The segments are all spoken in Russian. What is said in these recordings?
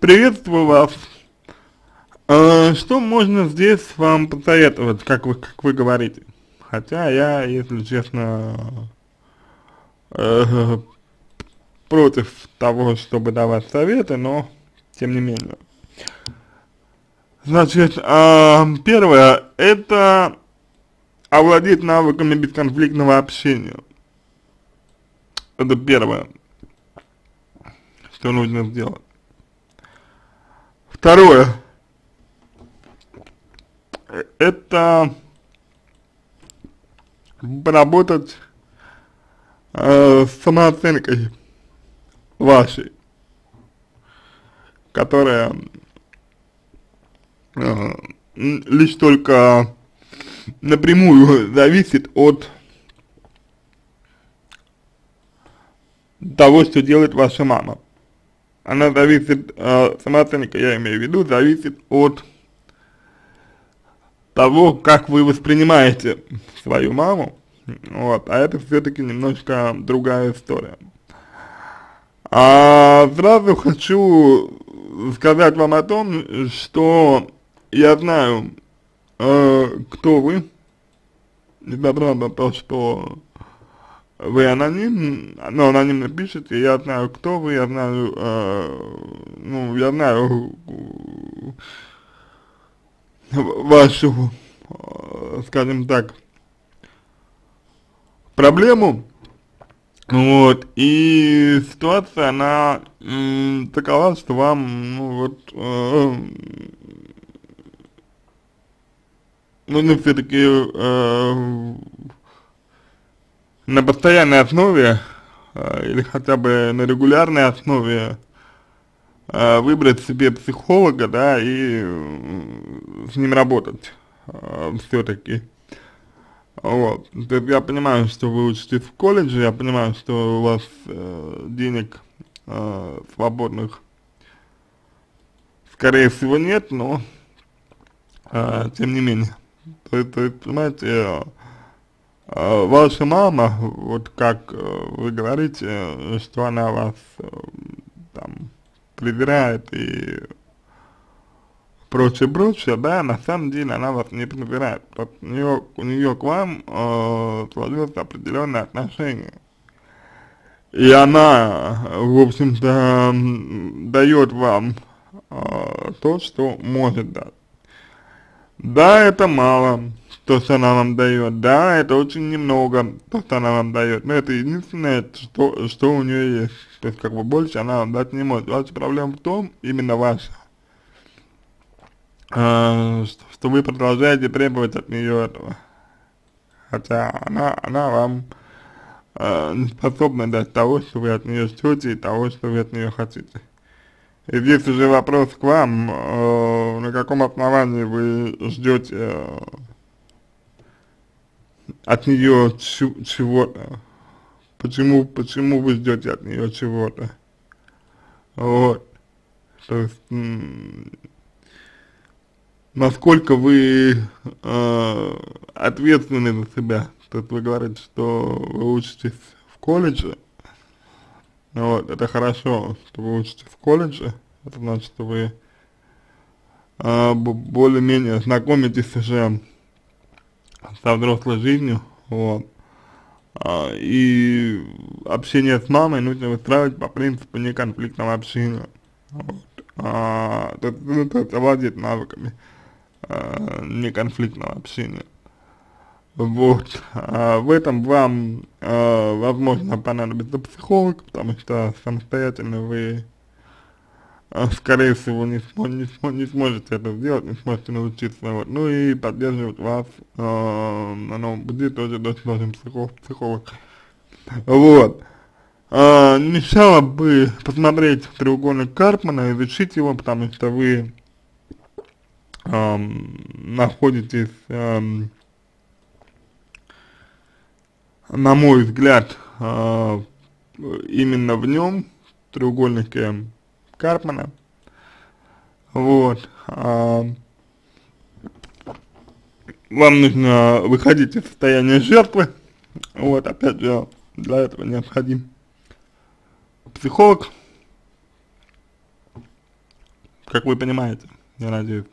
Приветствую вас. Э, что можно здесь вам посоветовать, как вы, как вы говорите? Хотя я, если честно, э, против того, чтобы давать советы, но тем не менее. Значит, э, первое, это овладеть навыками бесконфликтного общения. Это первое, что нужно сделать. Второе, это поработать э, самооценкой вашей, которая э, лишь только напрямую зависит от того, что делает ваша мама. Она зависит, э, самооценка, я имею в виду, зависит от того, как вы воспринимаете свою маму, вот, а это все-таки немножко другая история. А сразу хочу сказать вам о том, что я знаю, э, кто вы, несмотря на то, что вы аноним, но анонимно пишете, я знаю, кто вы, я знаю, э, ну, я знаю вашу, э, скажем так, проблему, вот, и ситуация, она м, такова, что вам, ну, вот, э, нужно все-таки э, на постоянной основе, э, или хотя бы на регулярной основе, э, выбрать себе психолога, да, и э, с ним работать э, все-таки. Вот. То есть я понимаю, что вы учитесь в колледже, я понимаю, что у вас э, денег э, свободных скорее всего нет, но э, тем не менее. То, есть, понимаете, ваша мама, вот как э, вы говорите, что она вас э, там презирает и прочее, прочее, да, на самом деле она вас не презирает, просто у нее, у нее к вам э, сложилось определенное отношение. И она, в общем-то, дает вам э, то, что может дать. Да, это мало, то, что она вам дает, да, это очень немного, то, что она вам дает, но это единственное, что, что у нее есть, то есть как бы больше она вам дать не может. Ваша проблема в том, именно ваша, э, что, что вы продолжаете требовать от нее этого, хотя она, она вам э, не способна дать того, что вы от нее ждете и того, что вы от нее хотите. И здесь уже вопрос к вам, э, на каком основании вы ждете э, от нее чего-то, почему, почему вы ждете от нее чего-то, вот, то есть, насколько вы э, ответственны за себя, то вы говорите, что вы учитесь в колледже, вот, это хорошо, что вы учитесь в колледже, это значит, что вы э, более-менее знакомитесь уже со взрослой жизнью, вот, а, и общение с мамой нужно выстраивать по принципу неконфликтного общения, вот, а, то, ну, то есть овладеть навыками а, неконфликтного общения. Вот, а в этом вам, а, возможно, понадобится психолог, потому что самостоятельно вы, скорее всего, не, смо не, смо не сможете это сделать, не сможете научиться, вот, ну и поддерживать вас а, на новом пути тоже очень психолог, психолог. Вот. А, не мешало бы посмотреть треугольник Карпмана, изучить его, потому что вы эм, находитесь эм, на мой взгляд, э, именно в нем, треугольнике Карпмана, вот, э, вам нужно выходить из состояния жертвы, вот, опять же, для этого необходим психолог, как вы понимаете, я надеюсь.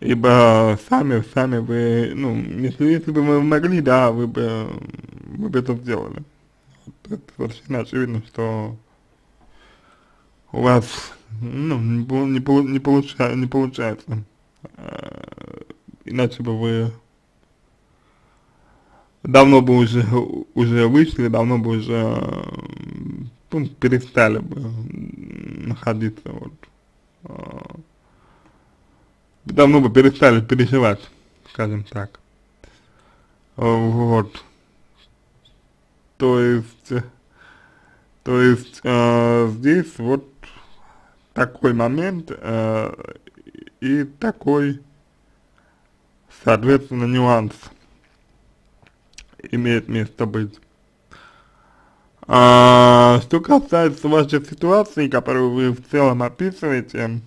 Ибо сами, сами вы, ну, если, если бы вы могли, да, вы бы, вы бы это сделали. Это совершенно очевидно, что у вас, ну, не, не, не, получа, не получается. Э, иначе бы вы давно бы уже, уже вышли, давно бы уже ну, перестали бы находиться вот, э, давно бы перестали переживать, скажем так. Вот. То есть, то есть э, здесь вот такой момент э, и такой, соответственно, нюанс имеет место быть. А, что касается вашей ситуации, которую вы в целом описываете,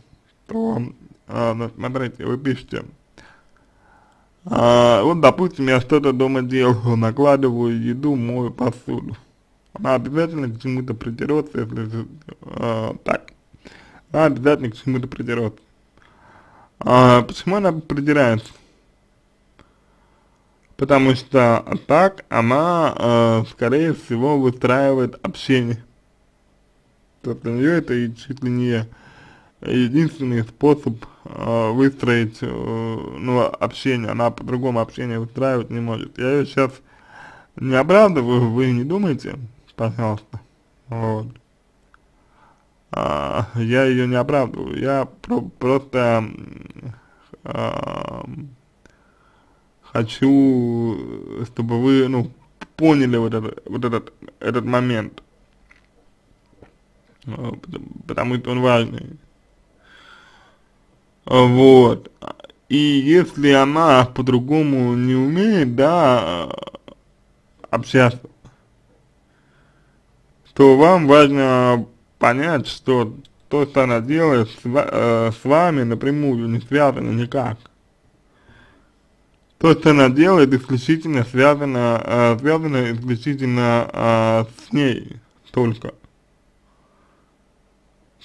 то, а, ну, смотрите, вы пишете, а, вот, допустим, я что-то дома делаю, накладываю еду, мою посуду. Она обязательно к чему-то придерется, если, а, так, она обязательно к чему-то придерется. А, почему она придирается? потому что так она, э, скорее всего, выстраивает общение. То для нее это чуть ли не единственный способ э, выстроить, э, ну, общение, она по-другому общение выстраивать не может. Я ее сейчас не оправдываю, вы не думайте, пожалуйста, вот. А, я ее не оправдываю, я про просто а, хочу, чтобы вы, ну, поняли вот этот, вот этот, этот момент, потому что он важный. Вот. И если она по-другому не умеет, да, общаться, то вам важно понять, что то, что она делает с, э, с вами напрямую не связано никак то, что она делает, исключительно связано, э, связано исключительно э, с ней только.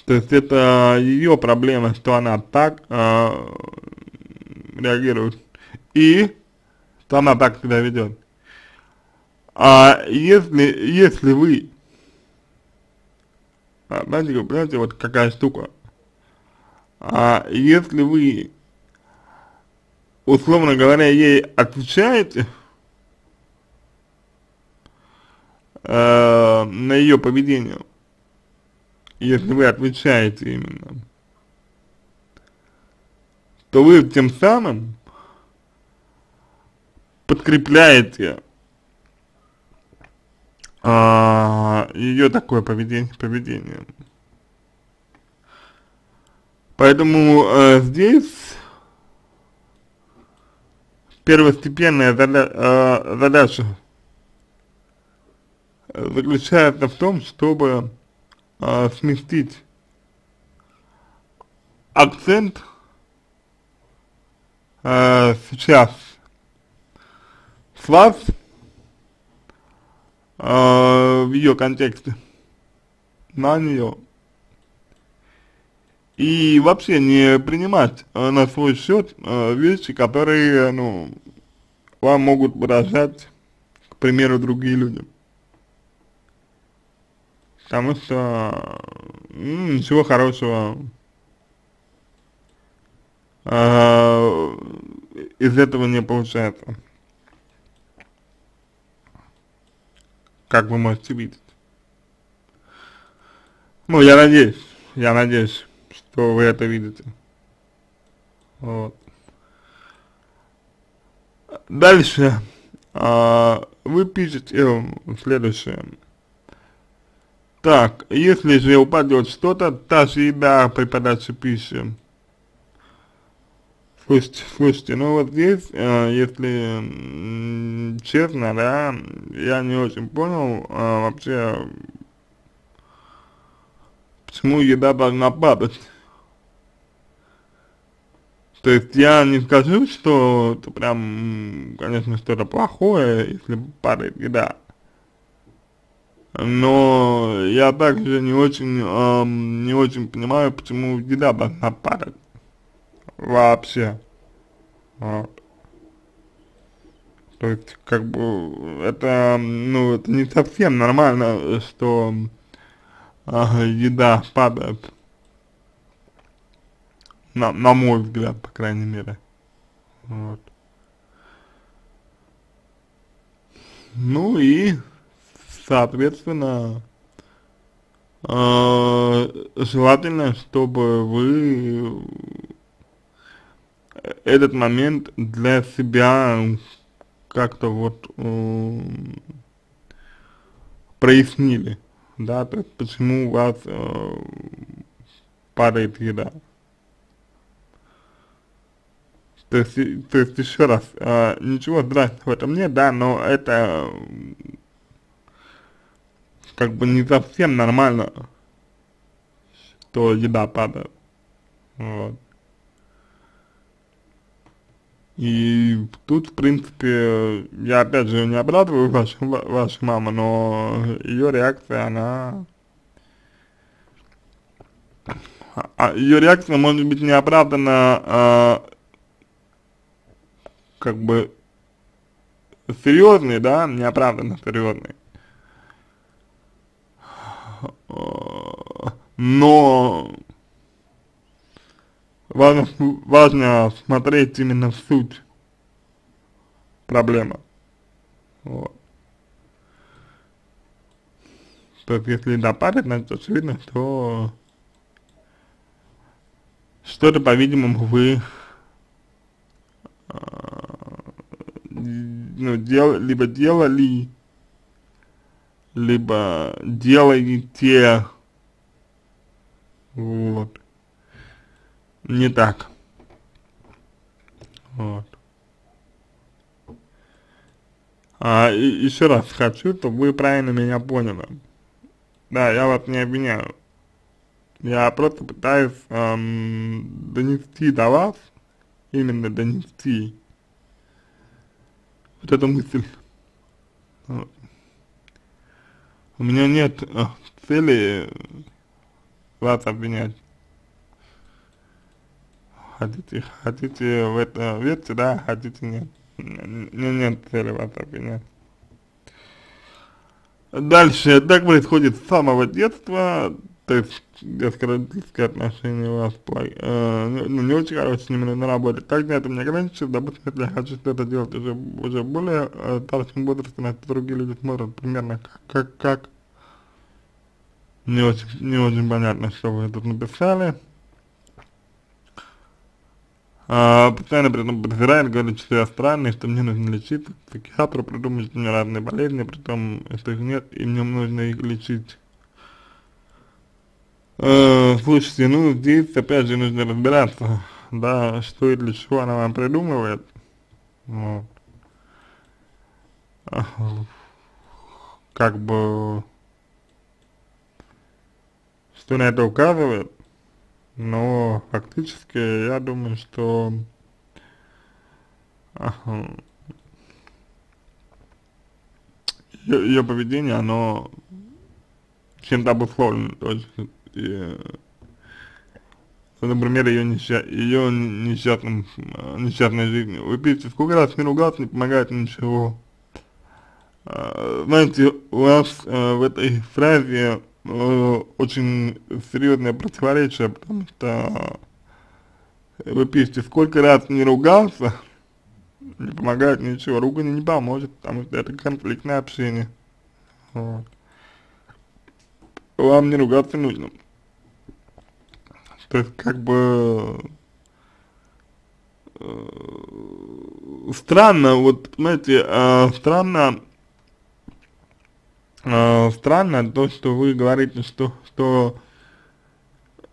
То есть это ее проблема, что она так э, реагирует. И она так себя ведет. А если, если вы, а, знаете, понимаете, вот какая штука, а если вы условно говоря, ей отвечаете э, на ее поведение, если вы отвечаете именно, то вы тем самым подкрепляете а, ее такое поведение, поведение. Поэтому э, здесь первостепенная зада э, задача заключается в том, чтобы э, сместить акцент э, сейчас с вас э, в ее контексте на нее и вообще не принимать э, на свой счет э, вещи, которые, ну, вам могут выражать, к примеру, другие люди. Потому что ну, ничего хорошего э, из этого не получается. Как вы можете видеть. Ну, я надеюсь, я надеюсь что вы это видите. Вот. Дальше а, вы пишете следующее. Так, если же упадет что-то, та же еда при подаче. Слушайте, слушайте, ну вот здесь, э, если честно, да, я не очень понял э, вообще, почему еда должна падать. То есть я не скажу, что это прям, конечно, что-то плохое, если падает еда. но я также не очень, э, не очень понимаю, почему еда должна падать вообще. Вот. То есть, как бы, это, ну, это не совсем нормально, что э, еда падает. На, на мой взгляд, по крайней мере. Вот. Ну и, соответственно, э, желательно, чтобы вы этот момент для себя как-то вот э, прояснили, да, то есть почему у вас э, падает еда. То есть, то есть еще раз, э, ничего страшного в этом нет, да, но это как бы не совсем нормально, что еда падает. Вот. И тут, в принципе, я опять же не оправдываю вашу, вашу маму, но ее реакция, она... А, ее реакция может быть не оправдана, а, как бы, серьезный, да, неоправданно серьезный. Но важно, важно смотреть именно в суть проблемы. Вот. То есть, если допадет, значит, очевидно, что что-то, по-видимому, вы э, ну, дел, либо делали, либо делаете, вот не так. Вот. А, и, еще раз хочу, чтобы вы правильно меня поняли. Да, я вас не обвиняю. Я просто пытаюсь эм, донести до вас, именно донести вот эту мысль. У меня нет э, цели вас обвинять хотите, хотите в это верьте, да, хотите нет. Не, нет цели вас обвинять. Дальше, так происходит с самого детства, то есть детско-родительские отношения у вас э, ну, не очень хорошие с ними на работе. Как на этом не ограничиться, допустим, если я хочу что-то делать уже, уже более э, старшем возрасте, на другие люди смотрят примерно как, как, как. Не очень, не очень понятно, что вы тут написали а, постоянно при этом презирает, говорит, что я странный, что мне нужно лечиться психиатру, придумать, что у меня разные болезни, при том, если их нет, и мне нужно их лечить. Э, слушайте, ну здесь опять же нужно разбираться, да, что и для чего она вам придумывает. Вот. Как бы, что на это указывает, но фактически я думаю, что ее, поведение, оно чем-то обусловлено, то есть, и, например, ее, несчаст, ее несчастным, несчастной жизнью. Вы пишете, сколько раз не ругаться, не помогает ничего. А, знаете, у вас а, в этой фразе Э, очень серьезное противоречие, потому что вы пишете, сколько раз не ругался, не помогает ничего, ругань не поможет, потому что это конфликтное общение. Вот. Вам не ругаться нужно. То есть, как бы, э, странно, вот, знаете, э, странно, э, странно то, что вы говорите, что, что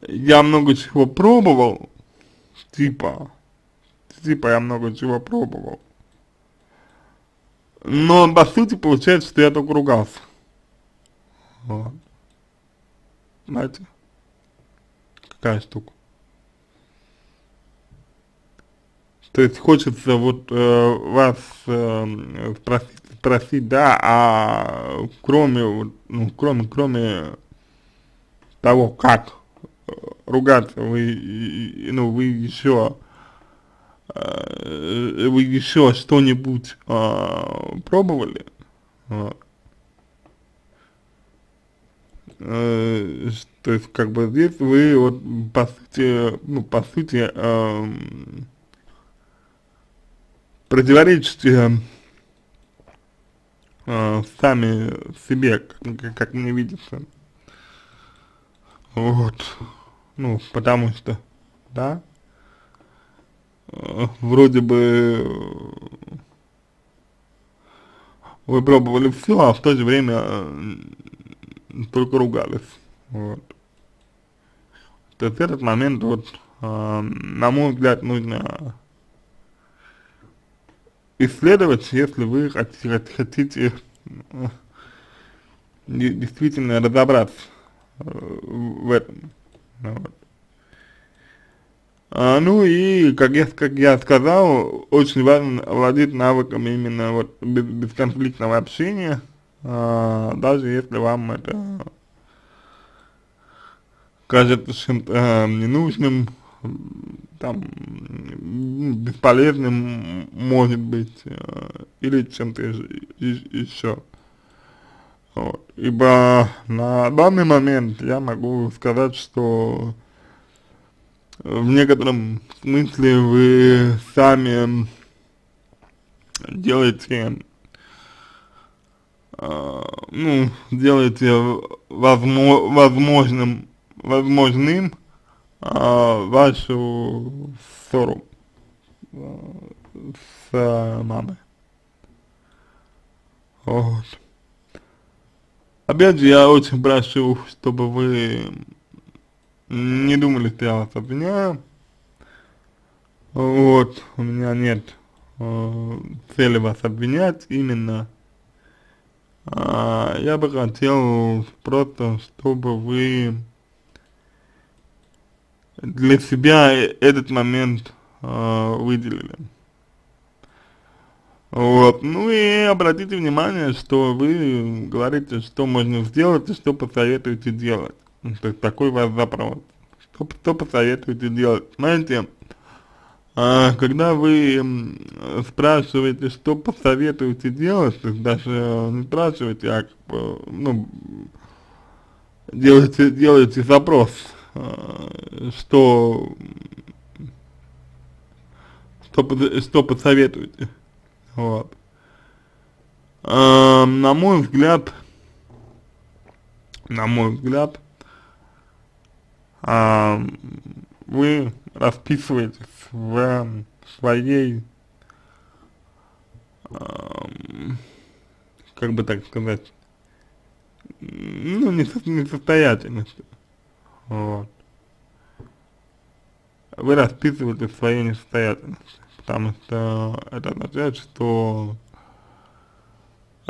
я много чего пробовал, типа, типа я много чего пробовал. Но по сути получается, что я только ругался. Вот. Знаете? Какая штука. То есть хочется вот э, вас э, спросить, спросить, да, а кроме, ну, кроме, кроме того, как ругаться, вы, ну, вы еще, э, вы еще что-нибудь э, пробовали? Э, то есть, как бы здесь вы вот по сути, ну, по сути, э, противоречите э, сами себе, как, как мне видится. Вот. Ну, потому что, да, э, вроде бы вы пробовали все, а в то же время э, только ругались. Вот. То есть этот момент, вот, э, на мой взгляд, нужно исследовать, если вы хотите, э, действительно разобраться э, в этом. Вот. А, ну и, как я, как я сказал, очень важно владеть навыками именно вот бесконфликтного общения, а, даже если вам это кажется чем-то э, ненужным, там, бесполезным, может быть, э, или чем-то еще. Вот. Ибо на данный момент я могу сказать, что в некотором смысле вы сами делаете, э, ну, делаете возможным, возможным э, вашу ссору э, с мамой. Вот. Опять же, я очень прошу, чтобы вы не думали, что я вас обвиняю. Вот, у меня нет э, цели вас обвинять именно. А, я бы хотел просто, чтобы вы для себя этот момент э, выделили. Вот, ну и обратите внимание, что вы говорите, что можно сделать и что посоветуете делать. То есть такой у вас запрос. Что, что посоветуете делать? Знаете, а, когда вы спрашиваете, что посоветуете делать, то есть даже не спрашиваете, а ну, делаете, делаете запрос, что, что, что посоветуете. Вот. А, на мой взгляд, на мой взгляд, а, вы расписываетесь в своей, как бы так сказать, ну, несостоятельности. Вот. Вы расписываете своей несостоятельности, потому что это означает, что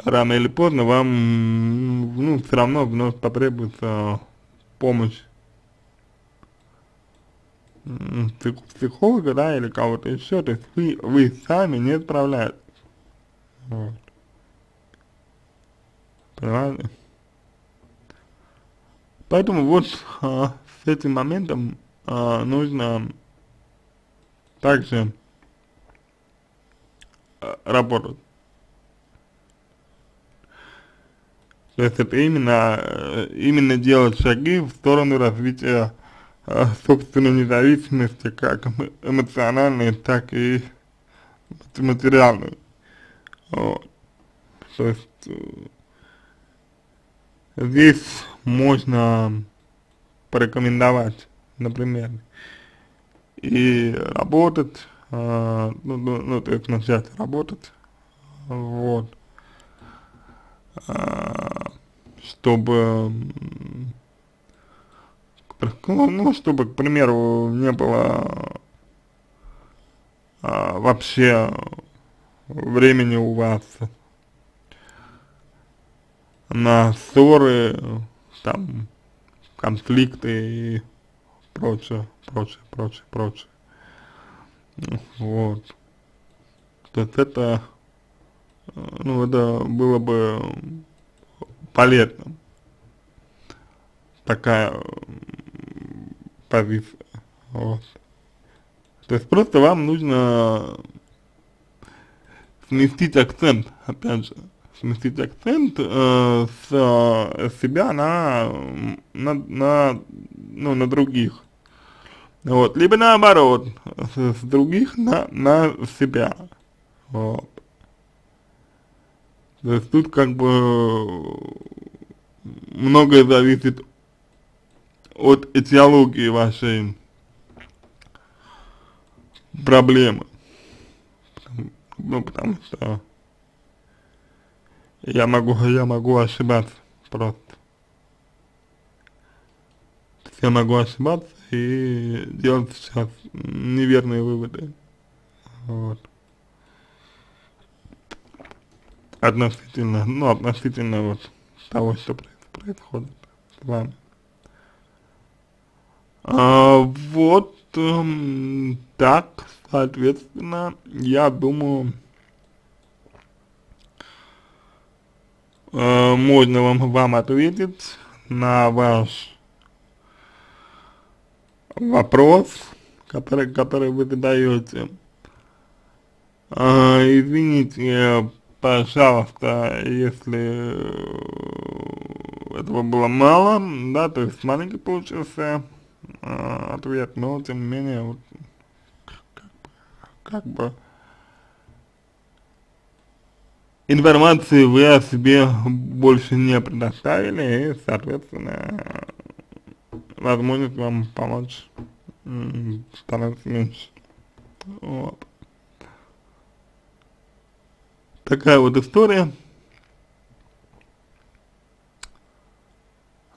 рано или поздно вам, ну, все равно вновь потребуется помощь психолога, да, или кого-то еще, то есть вы, вы сами не справляетесь. Вот. Понимаете? Поэтому вот а, с этим моментом а, нужно также а, работать. То есть это именно, э, именно делать шаги в сторону развития а, собственной независимости, как эмоциональной, так и материальной. Вот. То есть э, здесь можно порекомендовать, например, и работать, э, ну, ну, ну, то есть начать работать, вот, э, чтобы ну, ну, чтобы, к примеру, не было а, вообще времени у вас на ссоры, там, конфликты и прочее, прочее, прочее, прочее. Вот. То есть это ну, это было бы полезно. Такая позиция. Вот. То есть просто вам нужно сместить акцент, опять же, сместить акцент э, с э, себя на, на, на, ну, на других. Вот. Либо наоборот, с, с других на, на себя. Вот. То есть тут как бы многое зависит от этиологии вашей проблемы. Ну, потому что я могу, я могу ошибаться просто. Я могу ошибаться и делать сейчас неверные выводы. Вот. Относительно, ну, относительно вот того, что происходит с вами. А, вот эм, так, соответственно, я думаю, э, можно вам, вам ответить на ваш вопрос, который, который вы задаете. Э, извините, пожалуйста, если этого было мало, да, то есть маленький получился э, ответ, но тем не менее, вот, как, как бы, информации вы о себе больше не предоставили, и, соответственно, возможность вам помочь становится меньше. Вот. Такая вот история.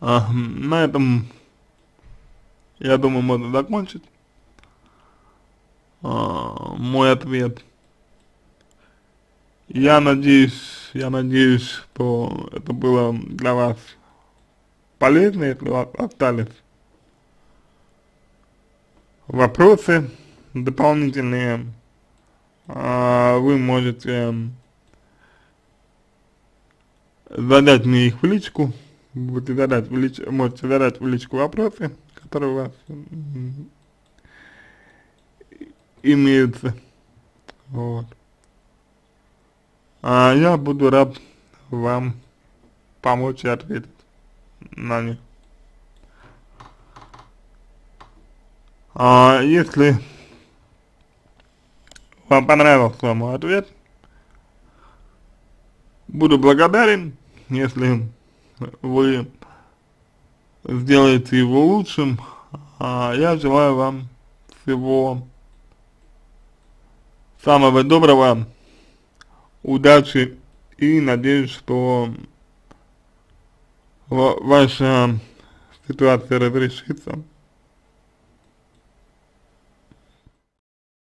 А, на этом я думаю, можно закончить. А, мой ответ. Я надеюсь, я надеюсь, что это было для вас полезно, если у вас остались вопросы дополнительные, а, вы можете задать мне их в личку, будете задать в лич, можете задать в личку вопросы, которые у вас имеются. Вот. А я буду рад вам помочь и ответить на них. А если вам понравился мой ответ, буду благодарен, если вы сделаете его лучшим. А я желаю вам всего самого доброго, удачи и надеюсь, что ваша ситуация разрешится.